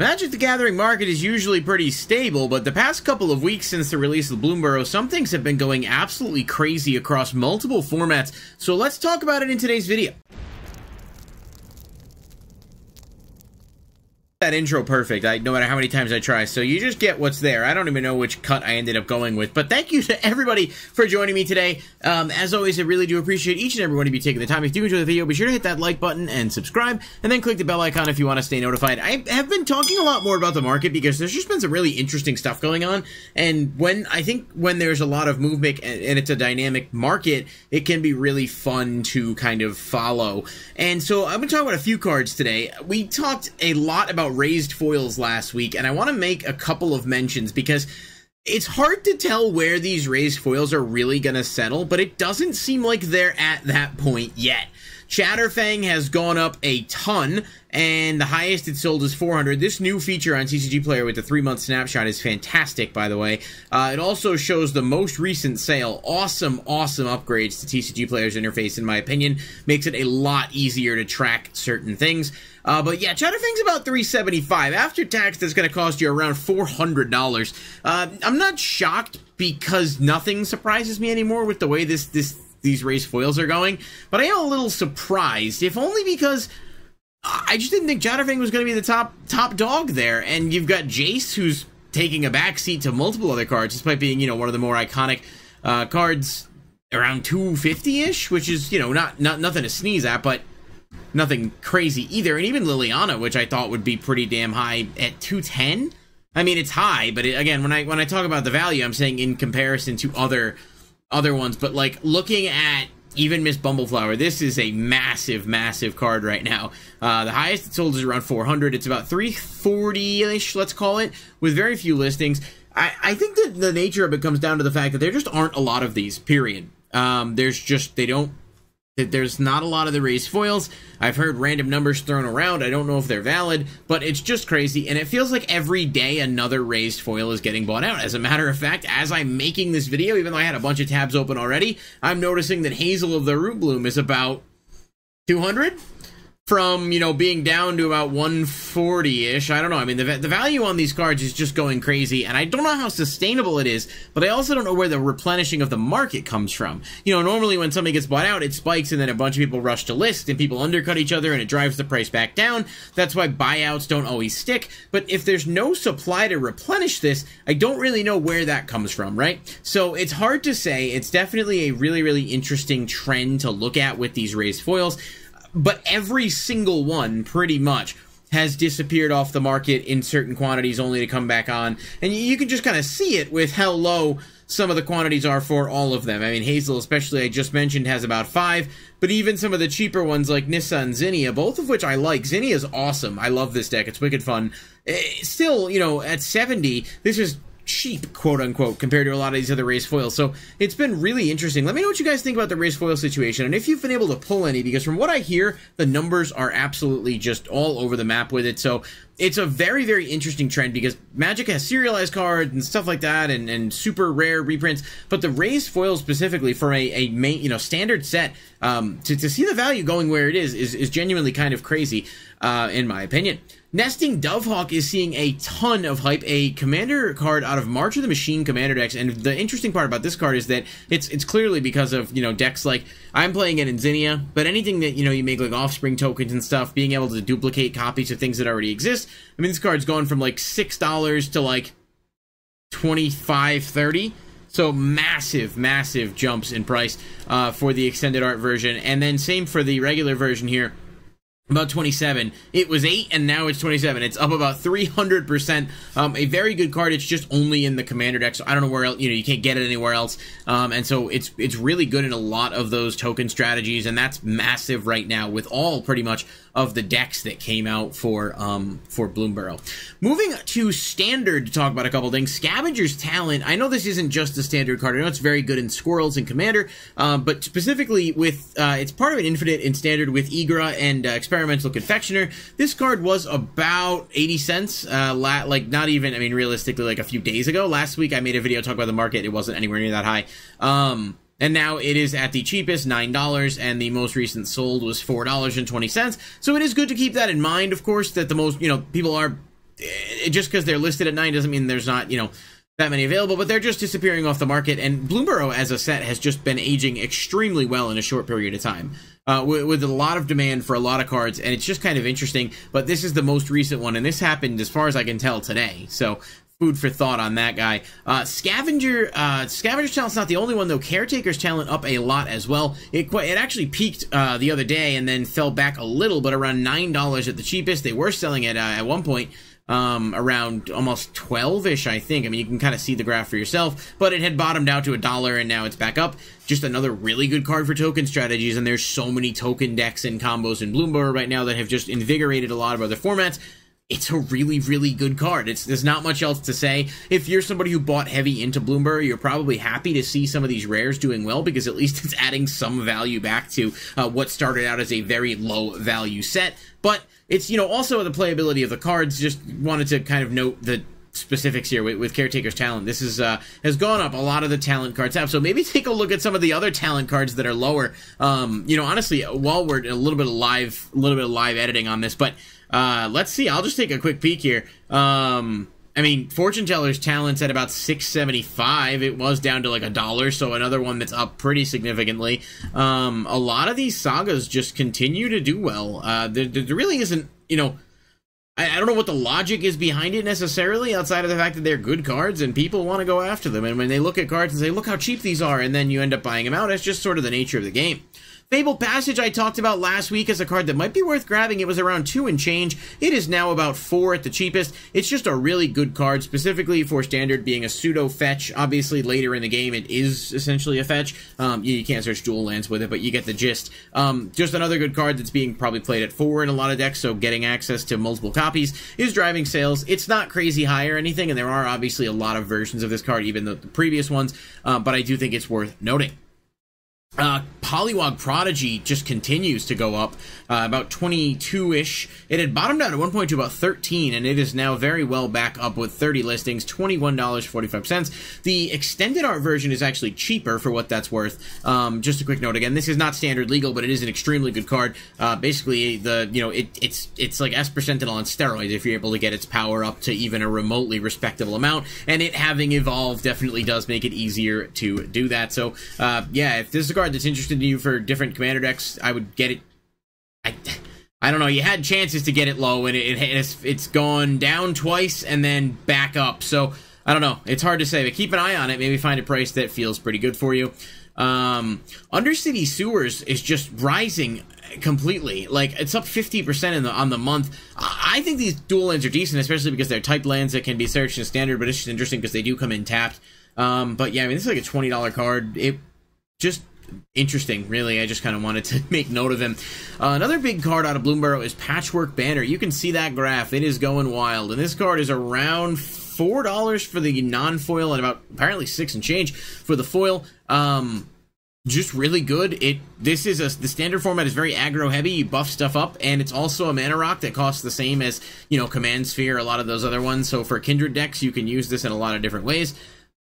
Magic the Gathering market is usually pretty stable, but the past couple of weeks since the release of Bloomburrow, some things have been going absolutely crazy across multiple formats, so let's talk about it in today's video. That intro perfect. I no matter how many times I try. So you just get what's there. I don't even know which cut I ended up going with. But thank you to everybody for joining me today. Um, as always, I really do appreciate each and every one of you taking the time. If you do enjoy the video, be sure to hit that like button and subscribe, and then click the bell icon if you want to stay notified. I have been talking a lot more about the market because there's just been some really interesting stuff going on. And when I think when there's a lot of movement and, and it's a dynamic market, it can be really fun to kind of follow. And so I'm going to talk about a few cards today. We talked a lot about raised foils last week, and I want to make a couple of mentions because it's hard to tell where these raised foils are really going to settle, but it doesn't seem like they're at that point yet. Chatterfang has gone up a ton, and the highest it sold is 400. This new feature on TCG Player with the three month snapshot is fantastic, by the way. Uh, it also shows the most recent sale. Awesome, awesome upgrades to TCG Player's interface, in my opinion. Makes it a lot easier to track certain things. Uh, but yeah, Chatterfang's about 375 After tax, that's going to cost you around $400. Uh, I'm not shocked because nothing surprises me anymore with the way this this these raised foils are going, but I am a little surprised, if only because I just didn't think Chatterfang was going to be the top top dog there. And you've got Jace, who's taking a backseat to multiple other cards, despite being you know one of the more iconic uh, cards around 250 ish, which is you know not not nothing to sneeze at, but nothing crazy either. And even Liliana, which I thought would be pretty damn high at 210. I mean, it's high, but it, again, when I when I talk about the value, I'm saying in comparison to other other ones. But like looking at even Miss Bumbleflower, this is a massive, massive card right now. Uh, the highest it sold is around 400. It's about 340-ish, let's call it, with very few listings. I, I think that the nature of it comes down to the fact that there just aren't a lot of these, period. Um, there's just, they don't there's not a lot of the raised foils. I've heard random numbers thrown around. I don't know if they're valid, but it's just crazy. And it feels like every day another raised foil is getting bought out. As a matter of fact, as I'm making this video, even though I had a bunch of tabs open already, I'm noticing that Hazel of the Rootbloom is about 200 from you know being down to about 140ish i don't know. I mean the, the value on these cards is just going crazy and i don't know how sustainable it is but i also don't know where the replenishing of the market comes from. You know normally when something gets bought out it spikes and then a bunch of people rush to list and people undercut each other and it drives the price back down. That's why buyouts don't always stick. But if there's no supply to replenish this i don't really know where that comes from right? So it's hard to say. It's definitely a really really interesting trend to look at with these raised foils but every single one pretty much has disappeared off the market in certain quantities only to come back on. And you can just kind of see it with how low some of the quantities are for all of them. I mean, Hazel, especially, I just mentioned, has about five, but even some of the cheaper ones like Nissa and Zinnia, both of which I like. Zinnia is awesome. I love this deck. It's wicked fun. Eh, still, you know, at 70, this is cheap, quote unquote, compared to a lot of these other raised foils. So it's been really interesting. Let me know what you guys think about the raised foil situation and if you've been able to pull any, because from what I hear, the numbers are absolutely just all over the map with it. So it's a very, very interesting trend because Magic has serialized cards and stuff like that and, and super rare reprints, but the raised foil specifically for a, a main, you know, standard set, um, to, to see the value going where it is, is, is genuinely kind of crazy, uh, in my opinion. Nesting Dovehawk is seeing a ton of hype. A commander card out of March of the Machine commander decks, and the interesting part about this card is that it's it's clearly because of you know decks like I'm playing it in Zinnia, but anything that you know you make like Offspring tokens and stuff, being able to duplicate copies of things that already exist. I mean, this card's gone from like six dollars to like 25 30 so massive, massive jumps in price uh, for the extended art version, and then same for the regular version here about 27 it was 8 and now it's 27 it's up about 300% um, a very good card it's just only in the commander deck so i don't know where else you know you can't get it anywhere else um, and so it's it's really good in a lot of those token strategies and that's massive right now with all pretty much of the decks that came out for um, for Bloomburrow. Moving to standard to talk about a couple things. Scavenger's Talent. I know this isn't just a standard card. I know it's very good in Squirrels and Commander, um, but specifically with uh, it's part of an infinite in standard with Ygra and uh, Experimental Confectioner. This card was about eighty cents. Uh, la- like not even. I mean, realistically, like a few days ago. Last week, I made a video talking about the market. It wasn't anywhere near that high. Um, and now it is at the cheapest, $9, and the most recent sold was $4.20. So it is good to keep that in mind, of course, that the most, you know, people are eh, just because they're listed at nine doesn't mean there's not you know that many available, but they're just disappearing off the market. And Bloomburrow as a set has just been aging extremely well in a short period of time. Uh, with, with, a lot of demand for a lot of cards, and it's just kind of interesting. But this is the most recent one, and this happened, as far as I can tell, today. So food for thought on that guy. Uh, Scavenger, uh, Scavenger's talent's not the only one though. Caretaker's talent up a lot as well. It quite, it actually peaked uh, the other day and then fell back a little, but around nine dollars at the cheapest. They were selling it uh, at one point um, around almost 12-ish, I think. I mean, you can kind of see the graph for yourself, but it had bottomed out to a dollar and now it's back up. Just another really good card for token strategies, and there's so many token decks and combos in Bloomburrow right now that have just invigorated a lot of other formats it's a really, really good card. It's there's not much else to say. If you're somebody who bought heavy into Bloomburrow, you're probably happy to see some of these rares doing well because at least it's adding some value back to uh, what started out as a very low value set. But it's you know also the playability of the cards. Just wanted to kind of note the specifics here with, with caretaker's talent this is uh, has gone up a lot of the talent cards have so maybe take a look at some of the other talent cards that are lower um, you know honestly while we're a little bit of live a little bit of live editing on this but uh, let's see i'll just take a quick peek here um, I mean, Fortune Teller's talent's at about six seventy five. It was down to like a dollar, so another one that's up pretty significantly. Um, a lot of these sagas just continue to do well. Uh, there, there really isn't, you know, I, I don't know what the logic is behind it necessarily, outside of the fact that they're good cards and people want to go after them. And when they look at cards and say, "Look how cheap these are," and then you end up buying them out, it's just sort of the nature of the game. Fabled Passage I talked about last week as a card that might be worth grabbing. It was around 2 and change. It is now about 4 at the cheapest. It's just a really good card, specifically for standard being a pseudo fetch. Obviously, later in the game, it is essentially a fetch. Um, you, can't search dual lands with it, but you get the gist. Um, just another good card that's being probably played at 4 in a lot of decks, so getting access to multiple copies is driving sales. It's not crazy high or anything, and there are obviously a lot of versions of this card, even the, the previous ones, uh, but I do think it's worth noting. Uh, Pollywog Prodigy just continues to go up, uh, about 22-ish. It had bottomed out at one point to about 13, and it is now very well back up with 30 listings, $21.45. The extended art version is actually cheaper for what that's worth. Um, just a quick note again, this is not standard legal, but it is an extremely good card. Uh, basically, the you know it, it's it's like Esper Sentinel on steroids if you're able to get its power up to even a remotely respectable amount, and it having evolved definitely does make it easier to do that. So uh, yeah, if this is a card that's interested in you for different commander decks, I would get it. I, I don't know. You had chances to get it low, and it, it it's, it's gone down twice and then back up. So I don't know. It's hard to say, but keep an eye on it. Maybe find a price that feels pretty good for you. Um, Undercity Sewers is just rising completely. Like it's up fifty percent in the on the month. I think these dual lands are decent, especially because they're type lands that can be searched in standard. But it's just interesting because they do come in tapped. Um, but yeah, I mean, this is like a twenty dollar card. It just interesting, really. I just kind of wanted to make note of him. Uh, another big card out of Bloomburrow is Patchwork Banner. You can see that graph. It is going wild. And this card is around $4 for the non-foil and about apparently 6 and change for the foil. Um, just really good. It this is a the standard format is very aggro heavy. You buff stuff up, and it's also a mana rock that costs the same as you know Command Sphere, a lot of those other ones. So for Kindred decks, you can use this in a lot of different ways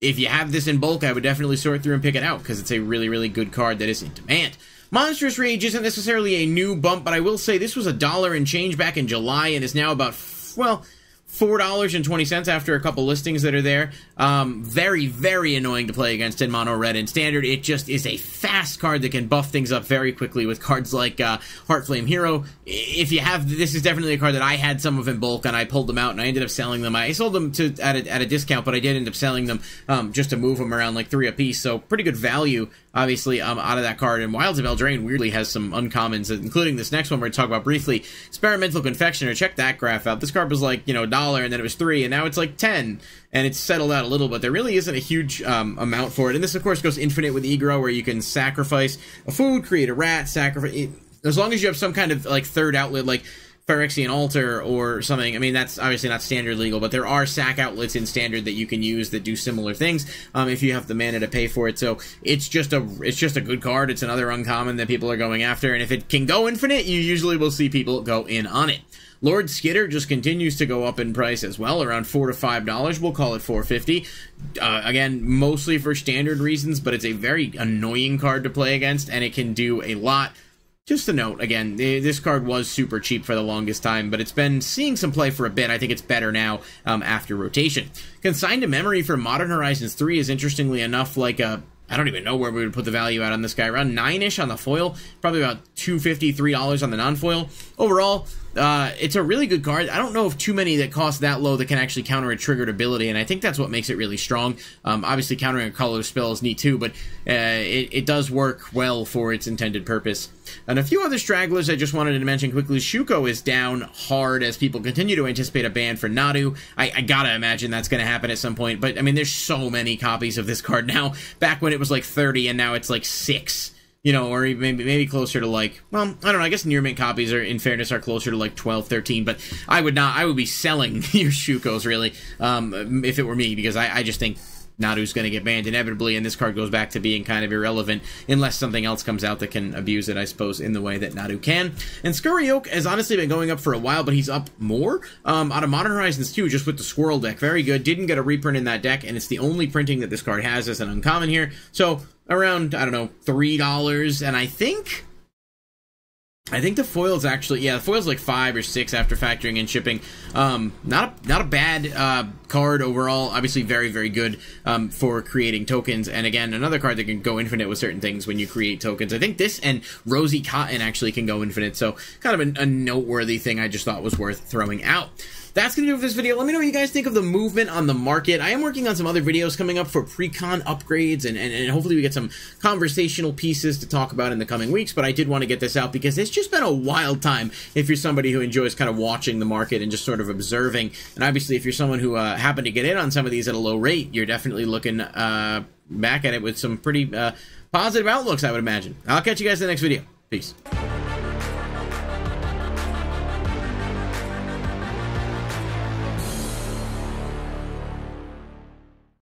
if you have this in bulk, I would definitely sort through and pick it out because it's a really, really good card that is in demand. Monstrous Rage isn't necessarily a new bump, but I will say this was a dollar and change back in July and is now about, well, four dollars and twenty cents after a couple listings that are there. Um, very very annoying to play against in mono red and standard. It just is a fast card that can buff things up very quickly with cards like uh, Heartflame Hero. If you have this is definitely a card that I had some of in bulk and I pulled them out and I ended up selling them. I sold them to at a, at a discount, but I did end up selling them um, just to move them around like three a piece. So pretty good value obviously um, out of that card. And Wilds of Eldraine weirdly has some uncommons, including this next one we're going to talk about briefly. Experimental Confectioner. Check that graph out. This card was like you know dollar, and then it was three, and now it's like ten, and it's settled out a little. But there really isn't a huge um, amount for it. And this of course goes infinite with Ygra, where you can sacrifice a food, create a rat, sacrifice. As long as you have some kind of like third outlet, like Phyrexian Altar or something. I mean, that's obviously not standard legal, but there are sack outlets in standard that you can use that do similar things um, if you have the mana to pay for it. So it's just a it's just a good card. It's another uncommon that people are going after, and if it can go infinite, you usually will see people go in on it. Lord Skitter just continues to go up in price as well, around four to five dollars. We'll call it four fifty. Uh, again, mostly for standard reasons, but it's a very annoying card to play against, and it can do a lot just a note again this card was super cheap for the longest time but it's been seeing some play for a bit i think it's better now um, after rotation Consign to Memory for modern horizons 3 is interestingly enough like a I don't even know where we would put the value out on this guy. Around nine ish on the foil, probably about two fifty, three dollars on the non foil. Overall, uh, it's a really good card. I don't know of too many that cost that low that can actually counter a triggered ability, and I think that's what makes it really strong. Um, obviously, countering a color spell is neat too, but uh, it, it, does work well for its intended purpose. And a few other stragglers I just wanted to mention quickly. Shuko is down hard as people continue to anticipate a ban for Nadu. I, I gotta imagine that's to happen at some point, but I mean, there's so many copies of this card now. Back when it was like 30, and now it's like six you know, or maybe maybe closer to like, well, I don't know. I guess near mint copies are, in fairness, are closer to like 12, 13. But I would not. I would be selling your Shukos really, um, if it were me, because I, I just think Nadu's going to get banned inevitably, and this card goes back to being kind of irrelevant unless something else comes out that can abuse it, I suppose, in the way that Nadu can. And Scurry Oak has honestly been going up for a while, but he's up more um, out of Modern Horizons 2 just with the Squirrel deck. Very good. Didn't get a reprint in that deck, and it's the only printing that this card has as an uncommon here. So around, I don't know, $3, and I think I think the foil's actually yeah, the foil's like five or six after factoring in shipping. Um, not a not a bad uh, card overall. Obviously, very very good um, for creating tokens. And again, another card that can go infinite with certain things when you create tokens. I think this and Rosie Cotton actually can go infinite. So kind of a, a noteworthy thing I just thought was worth throwing out that's going to do it for this video. Let me know what you guys think of the movement on the market. I am working on some other videos coming up for pre-con upgrades, and, and, and, hopefully we get some conversational pieces to talk about in the coming weeks, but I did want to get this out because it's just been a wild time if you're somebody who enjoys kind of watching the market and just sort of observing. And obviously, if you're someone who uh, happened to get in on some of these at a low rate, you're definitely looking uh, back at it with some pretty uh, positive outlooks, I would imagine. I'll catch you guys in the next video. Peace.